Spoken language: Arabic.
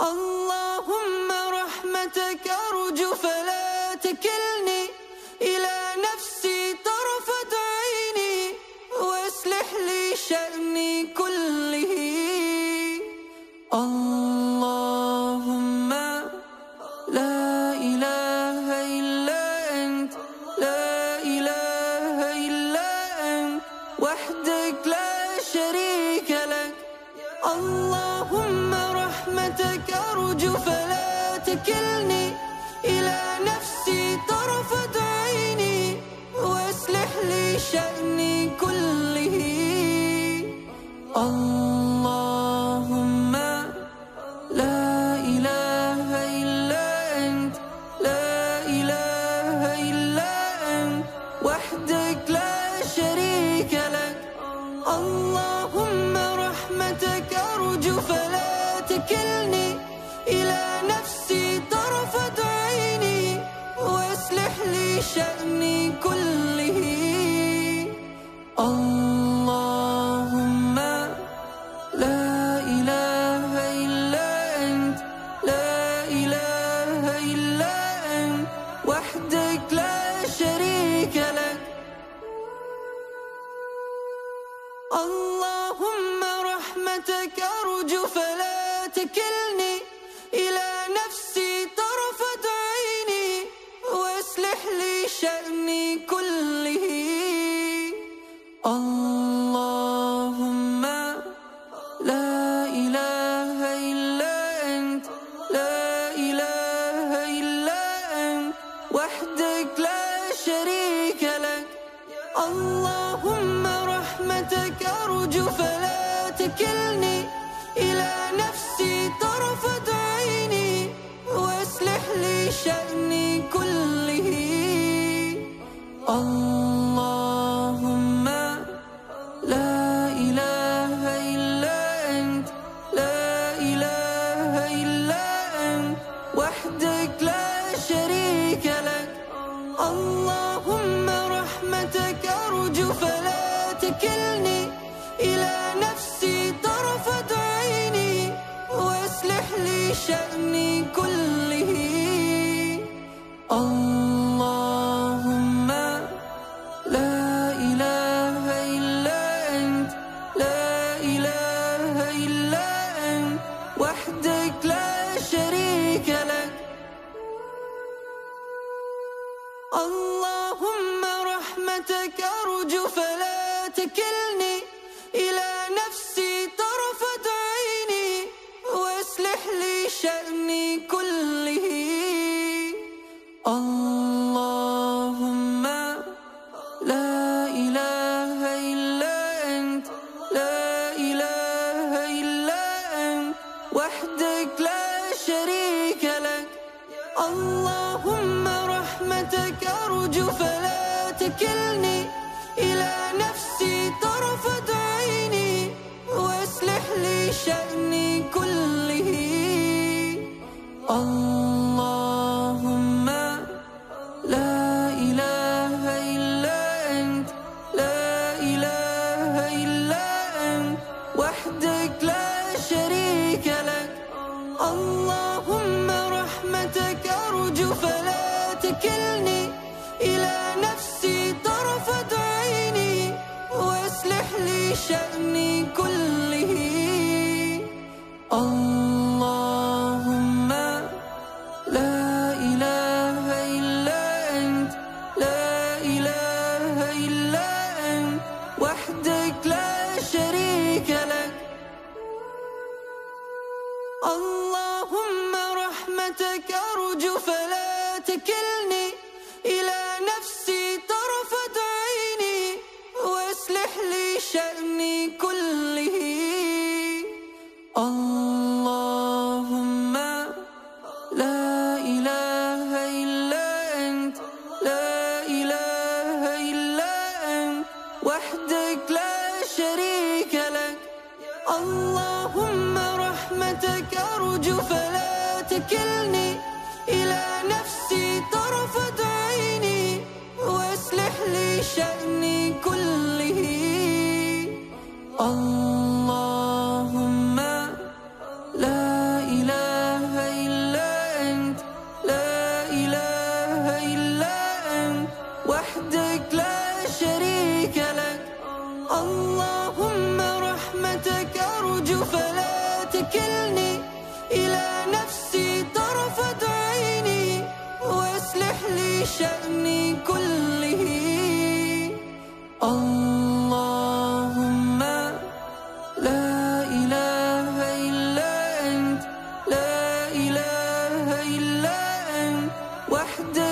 اللهم رحمتك أرجو فلا تكلني إلى نفسي طرفة عيني وأصلح لي شأني كله. اللهم لا إله إلا أنت لا إله إلا أنت وحدك لا شريك لك. اللهم رحمتك أرجو فلا تكلني إلى نفسي طرفة عيني وأصلح لي شأني كله. اللهم فلا تكلني إلى نفسي طرفة عيني واصلح لي شأني كله. اللهم لا إله إلا أنت لا إله إلا أنت وحدك لا شريك لك. اللهم رحمتك فلا تكلني إلى نفسي طرفة عيني وأصلح لي شأني كله. اللهم لا إله إلا أنت لا إله إلا أنت وحدك لا شريك لك. اللهم رحمتك أرجو فلا تكلني. إلى نفسي طرفة عيني وأصلح لي شأني كله. اللهم لا إله إلا أنت لا إله إلا أنت وحدك لا شريك لك. اللهم رحمتك أرجو فلا تكلني. إلى نفسي طرفة لي شأني كله. اللهم لا إله إلا أنت لا إله إلا أنت وحدك لا شريك لك. اللهم رحمتك أرجو فلا تكلني شأني كله. اللهم لا إله إلا أنت لا إله إلا أنت وحدك لا شريك لك. اللهم رحمتك أرجو فلا تكلني. اللهم رحمتك أرجو فلا تكلني إلى نفسي طرفة عيني وأصلح لي شأني كله. اللهم لا إله إلا أنت لا إله إلا أنت وحدك لا شريك لك. اللهم رحمتك أرجو فلا تكلني إلى نفسي طرفة عيني واسلح لي شأني كله. اللهم لا إله إلا أنت لا إله إلا أنت وحدك لا شريك لك. اللهم رحمتك أرجو فلا تكلني إلى نفسي طرفة عيني وأصلح لي شأني كله. اللهم لا إله إلا أنت لا إله إلا أنت وحدك